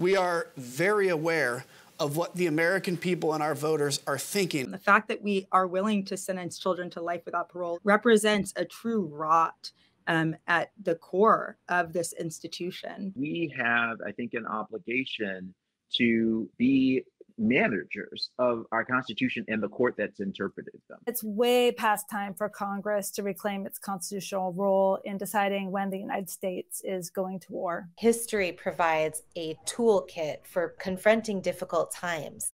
We are very aware of what the American people and our voters are thinking. The fact that we are willing to sentence children to life without parole represents a true rot um, at the core of this institution. We have, I think, an obligation to be managers of our Constitution and the court that's interpreted them. It's way past time for Congress to reclaim its constitutional role in deciding when the United States is going to war. History provides a toolkit for confronting difficult times.